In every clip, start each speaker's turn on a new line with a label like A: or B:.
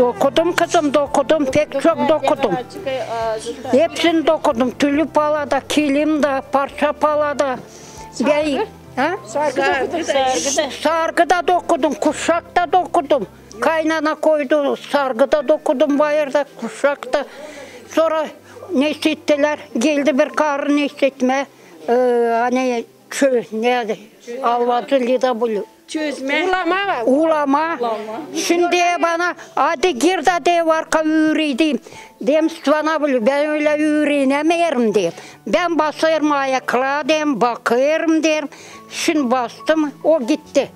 A: Dokudum kızım dokudum pek çok dokudum. Hepsini dokudum. Tülü palada, kilim de, parça palada. Ben, ha? Sargıda dokudum, kuşakta dokudum. Kaynana koydu, sargıda dokudum, bayırda, kuşakta. Sonra ne işittiler? Geldi bir karı ne işitme. Ee, hani çö, ne Alvazı Lida Bulu.
B: Çözme.
C: Ulama
A: Ulama. Şimdi bana hadi gir de de var ka üüreydim. Dem bana bul ben öyle üğrenemeyerim derim. Ben basarım ayakla derim, bakıyorum derim. Şimdi bastım o gitti.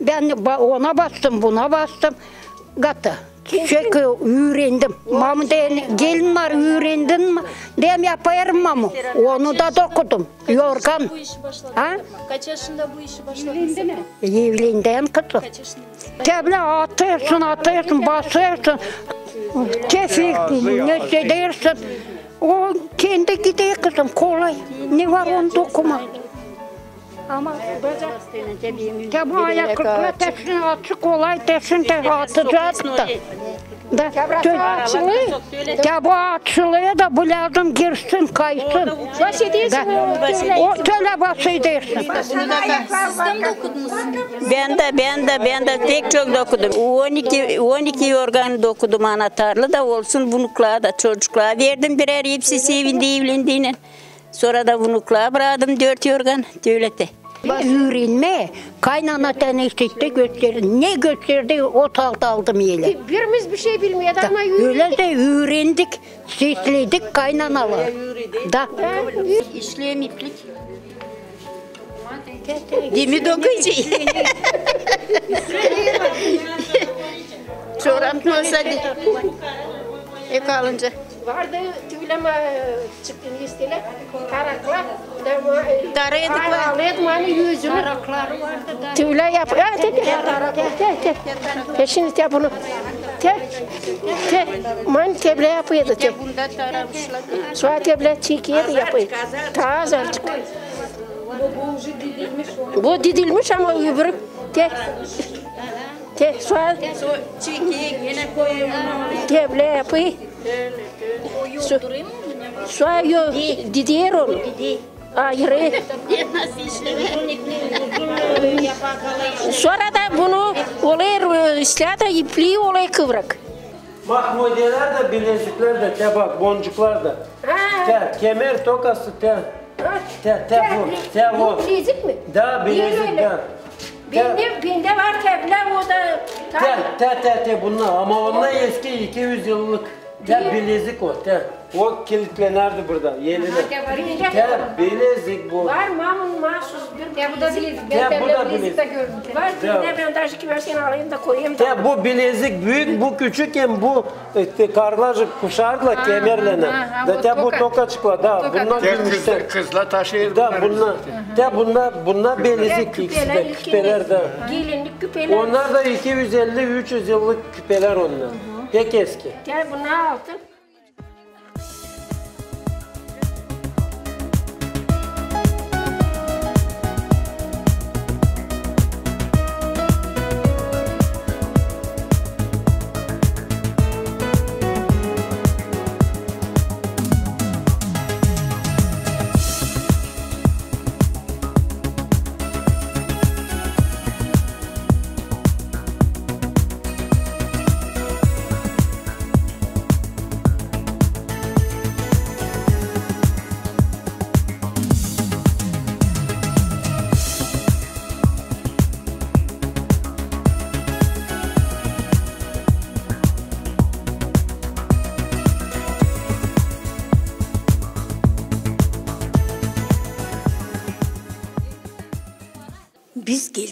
A: Ben ona bastım buna bastım. Gatı. Çek öğrendim. Mamı den gelinler öğrendin mi? Dem yapayım mamı. Onu da dokudum. Yorgan. Ha?
D: Kaç yaşında bu işi başladın?
A: Evliliğinden kızım.
D: Kaç yaşında?
A: Teble atıyorsun, atıyorsun, basıyorsun. Tefik ne dersin? O kendi gidiyor kızım kolay. Ne var onu dokuma. Ama ya bu ayaklıkla teşin açık kolay teşin de atacak da. Ya bu açılıyor da bu lazım girsin kaysın.
C: Baş ediyorsun.
A: O töle başı dersin.
D: Siz de mi okudunuz?
B: Ben de ben de ben de pek çok dokudum. 12 12 yorgan dokudum anahtarlı da olsun bunukluğa da çocukluğa verdim birer hepsi sevindi evlendiğine. Sonra da bunukluğa bıraktım dört yorgan devlete.
A: Öğrenme, kaynana tanıştıkta gösterin. Ne gösterdi o talta aldım yele.
C: Birimiz bir şey bilmiyor ama yürü.
A: öyle de öğrendik, sesledik kaynanalar. Da.
B: İşleyen iplik. Demi dokuyucu. Çorap olsa E kalınca.
C: Vardı tüyleme çıktın istile. Karakla.
B: Kara yedik var.
C: Karalaydım hani yüzünü. Tüyle yap. Ha, te, te, te, te. Te, şimdi te bunu. Te, te. Man teble yapıyordu te.
B: Bunda taramışlar.
C: Sonra teble çekiyordu yapıyordu. Taze açık. Bu didilmiş ama öbürü te. Te, sonra
B: Çekiyi yine koyuyorum.
C: teble yapıyor.
D: Mı?
C: Sonra yo, didiyor onu. Ayrı. Sonra da bunu oluyor, ister de ipliği oluyor kıvrak.
E: Mahmudiyeler de bilezikler de te bak boncuklar da. Te kemer tokası te. Te te bu te bu.
C: Bilezik mi?
E: Da bilezik da.
C: Bende, bende var teble o da.
E: Te te te te bunlar ama onlar eski 200 yıllık. Te bilezik o te. O kilitlenirdi burada.
C: Bende
E: Te bilezik bu.
C: var mamun mahsus bir.
F: Ya bu da bilezik. Ben
E: bu
F: de
E: da
F: bilezik de gördüm.
C: Var bende ben taşı ki versene alayım da koyayım da.
E: Te bu bilezik büyük bu küçükken bu işte karlacık kuşarla kemerlene.
F: ha,
E: Da
F: bu
E: te bu
F: toka.
E: tokacıkla da bunlar
G: Gel
E: gümüşten.
G: kızla, kızla taşıyır
E: Da
G: bunlar.
E: bunlar, da bunlar, bunlar bilezik ikisi de küpeler de.
C: Gelinlik küpeler.
E: Onlar da 250-300 yıllık küpeler onlar. Pek eski.
C: Gel bunu altın.
H: Biz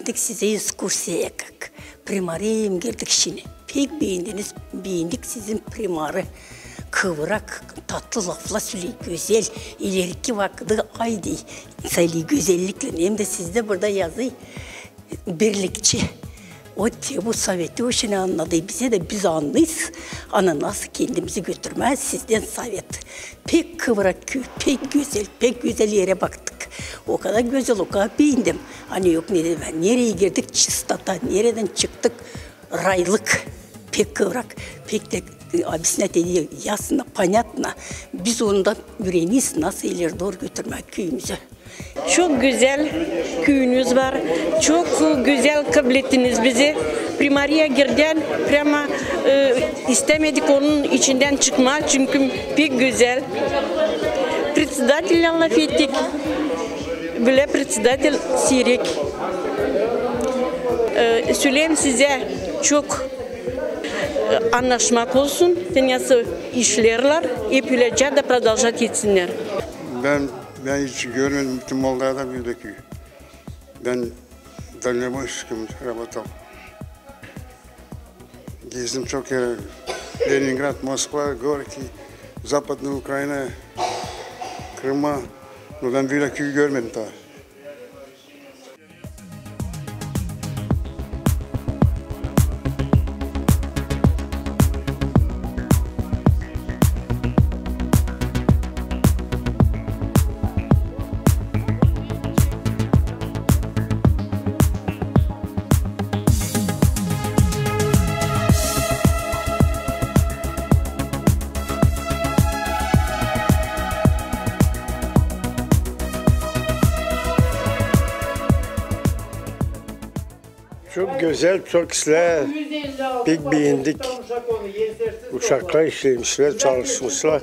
H: geldik size ekskursiyaya kak. Primariyim geldik şimdi. Pek beğendiniz, beğendik sizin primarı. Kıvrak, tatlı lafla söyley, güzel. İleriki vakti aydı. Söyley güzellikle. Hem de sizde burada yazı. Birlikçi. O bu Sovyeti o şimdi anladı. Bize de biz anlayız. Ana nasıl kendimizi götürmez sizden Sovyet. Pek kıvrak pek güzel, pek güzel yere baktık. O kadar güzel, o kadar beğendim. Hani yok ne dedim ben, nereye girdik? Çistata, nereden çıktık? Raylık. pek kıvrak, pek de e, abisine dedi yasına, понятно. Biz onda yüreğimiz nasıl ileri doğru götürmek köyümüzü.
F: Çok güzel köyünüz var. Çok güzel kabul ettiniz bizi. Primariye girden prema e, istemedik onun içinden çıkma çünkü pek güzel. Председатель laf Böyle председатель. E, size çok e, anlaşmak olsun. Dünyası işlerler. Hep öylece de продолжать etsinler.
G: Ben ben hiç görmedim bütün Moldova'da bir köy. Ben Dальнобойском работал. Gezdim çok yere. Leningrad, Moskva, Gorki, Западная Ukrayna, Kırım'a. Ben böyle köy görmedim daha.
I: Çok güzel, güzel. Pek beğendik. Uşaklar işlemişler, çalışmışlar.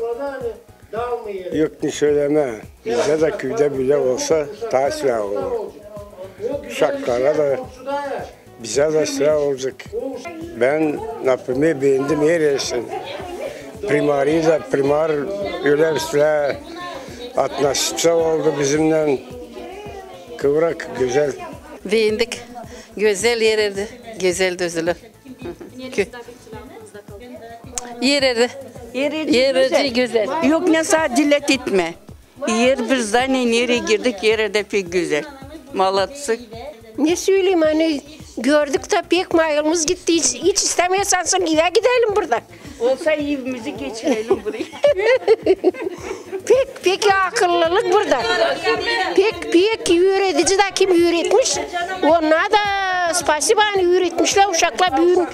I: Yok ne söyleme. Bize de köyde bile olsa daha silah olur. Uşaklara da bize de silah olacak. Ben napımı beğendim her yersin. Primari de primar öyle bir silah atnaşıpsa oldu bizimle. Kıvrak, güzel.
J: Beğendik. Güzel yererdi. Güzel düzülü. Yererdi. Yererdi güzel.
B: Yok ne saat dillet etme. Yer bir zane nereye girdik yere de pek güzel. Malatsı.
C: Ne söyleyeyim hani gördük de pek mayılımız gitti. Hiç, hiç istemiyorsan eve gidelim buradan.
B: Olsa evimizi geçirelim buraya.
C: Pek pek akıllılık burada. Pek pek öğretici de kim öğretmiş. Onlar da spasiba hani öğretmişler uşaklar büyün.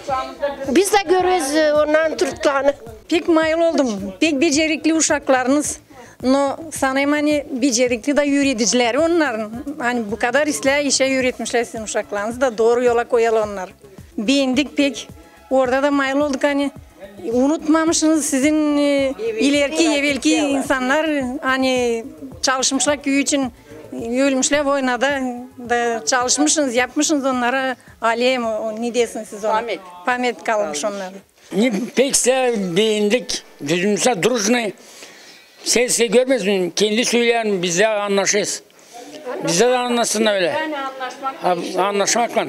C: Biz de görüyoruz onların Türklerini.
K: Pek mayıl oldum. Pek becerikli uşaklarınız. No sanayım hani becerikli de yürüticiler onların. Hani bu kadar isle işe yürütmüşler sizin uşaklarınızı da doğru yola koyalı onlar. Beğendik pek. Orada da mayıl olduk hani. Unutmamışsınız sizin e, ileriki evvelki insanlar hani çalışmışlar köy için Yürümüşler oynada da çalışmışsınız, yapmışsınız onlara. Aleyim o, ne desin siz ona?
B: Pamet.
K: Pamet kalmış onlara.
L: Ne pekse beğendik, düzümüzde duruşunu. Siz şey görmez miyim? Kendi söyleyen bizde anlaşırız. Bizde de anlasın öyle. Yani anlaşmak. Anlaşmak mı?